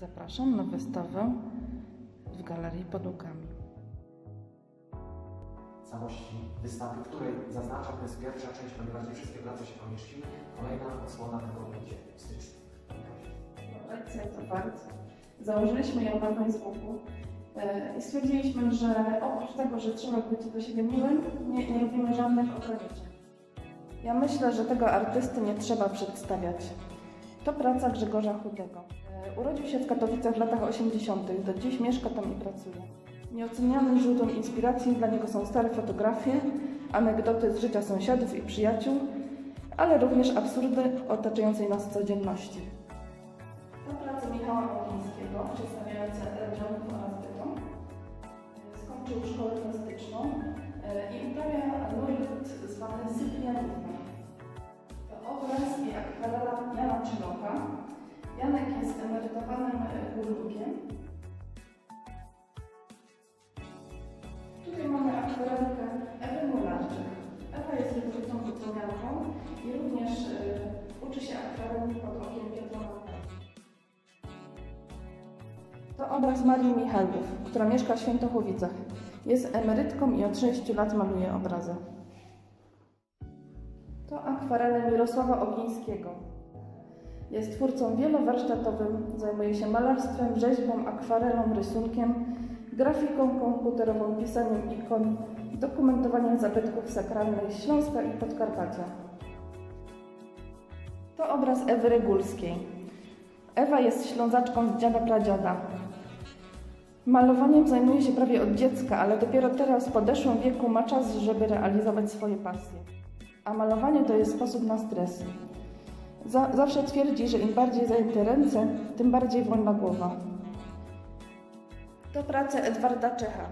Zapraszam na wystawę w Galerii pod Łukami. całości wystawy, w której zaznaczam, to jest pierwsza część, ponieważ nie wszystkie prace się pomieściły. Kolejna odsłona tego będzie w styczniu. Lekcja jest otwarta. Założyliśmy ją na Facebooku e, i stwierdziliśmy, że oprócz tego, że trzeba być do siebie miłym, nie, nie robimy żadnych ograniczeń. Ja myślę, że tego artysty nie trzeba przedstawiać. To praca Grzegorza Chudego. E, Urodził się w Katowicach w latach 80. Do dziś mieszka tam i pracuje. Nieocenianym źródłem inspiracji dla niego są stare fotografie, anegdoty z życia sąsiadów i przyjaciół, ale również absurdy otaczającej nas codzienności. To prace Michała Mogińskiego, Akwarelkę Ewy Mularczyk. Ewa jest wybitną wytwórnianką i również e, uczy się akwareli pod okiem Piotra. To obraz Marii Michalów, która mieszka w Świętochowicach. Jest emerytką i od 6 lat maluje obrazy. To akwarele Mirosława Ogińskiego. Jest twórcą wielowarsztatowym, zajmuje się malarstwem, rzeźbą, akwarelą, rysunkiem, grafiką komputerową, pisaniem ikon, dokumentowaniem zabytków sakralnych Śląska i Podkarpacia. To obraz Ewy Regulskiej. Ewa jest ślązaczką z dziada pradziada. Malowaniem zajmuje się prawie od dziecka, ale dopiero teraz w podeszłym wieku ma czas, żeby realizować swoje pasje. A malowanie to jest sposób na stres. Za, zawsze twierdzi, że im bardziej zajęte ręce, tym bardziej wolna głowa. To prace Edwarda Czecha.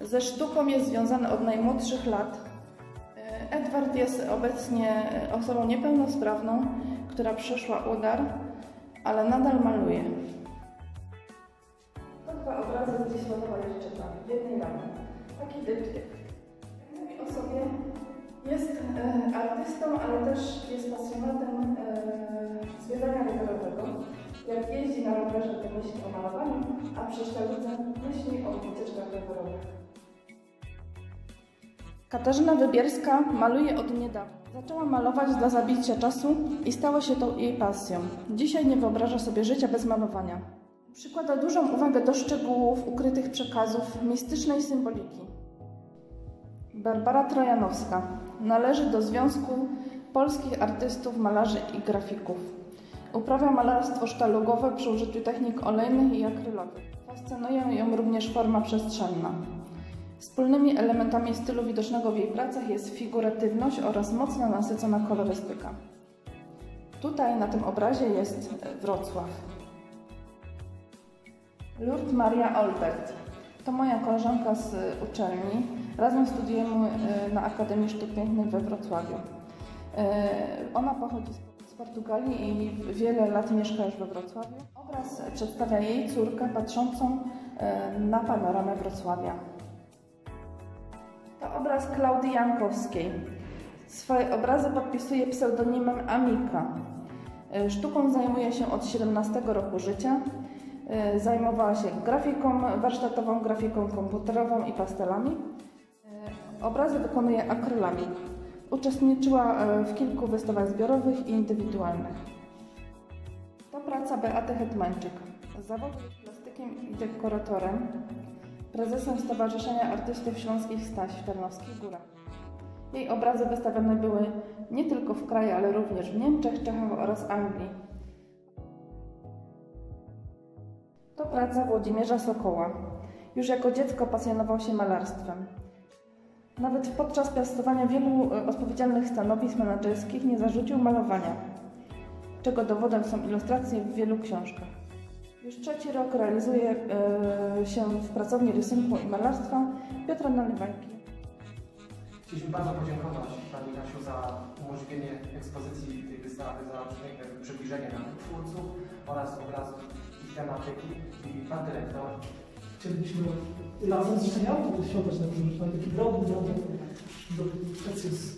Ze sztuką jest związany od najmłodszych lat. E, Edward jest obecnie osobą niepełnosprawną, która przeszła udar, ale nadal maluje. To dwa obrazy z Dzisława Jerczyka w jednej ramie. Taki dyptyk. Jak mówi o sobie, jest e, artystą, ale też jest pasjonatem e, a sztaludze myśli o wycieczkach rowerowych. Katarzyna Wybierska maluje od niedawna. Zaczęła malować dla zabicia czasu i stało się to jej pasją. Dzisiaj nie wyobraża sobie życia bez malowania. Przykłada dużą uwagę do szczegółów, ukrytych przekazów, mistycznej symboliki. Barbara Trojanowska należy do Związku Polskich Artystów, Malarzy i Grafików. Uprawia malarstwo sztalugowe przy użyciu technik olejnych i akrylowych. Fascynuje ją również forma przestrzenna. Wspólnymi elementami stylu widocznego w jej pracach jest figuratywność oraz mocno nasycona kolorystyka. Tutaj na tym obrazie jest Wrocław. Lourdes Maria Olbert. To moja koleżanka z uczelni. Razem studiujemy y, na Akademii Sztuk Pięknych we Wrocławiu. Ona pochodzi z- z Portugalii i wiele lat mieszka już we Wrocławiu. Obraz przedstawia jej córkę patrzącą y, na panoramę Wrocławia. To obraz Klaudii Jankowskiej. Swoje obrazy podpisuje pseudonimem Amika. Y, Sztuką zajmuje się od 17 roku życia. Y, Zajmowała się grafiką warsztatową, grafiką komputerową i pastelami. Obrazy wykonuje akrylami. Uczestniczyła y, w kilku wystawach zbiorowych i indywidualnych. To praca Beaty Hetmańczyk. Z zawodu plastykiem i dekoratorem, prezesem Stowarzyszenia Artystów Śląskich Staś w Tarnowskich Górach. Jej obrazy wystawione były nie tylko w kraju, ale również w Niemczech, Czechach oraz Anglii. To praca Włodzimierza Sokoła. Już jako dziecko pasjonował się malarstwem. Nawet podczas piastowania wielu e, odpowiedzialnych stanowisk menedżerskich nie zarzucił malowania, czego dowodem są ilustracje w wielu książkach. Już trzeci rok realizuje e, się w pracowni rysunku i malarstwa Piotra Nalewajki. Chcieliśmy bardzo podziękować Pani Kasiu za umożliwienie ekspozycji tej wystawy, za przybliżenie nam twórców oraz obrazów ich tematyki. I Pan Dyrektor Chcielibyśmy razem z życzeniami świątecznymi, żeby taki drobny, drobny do pracy z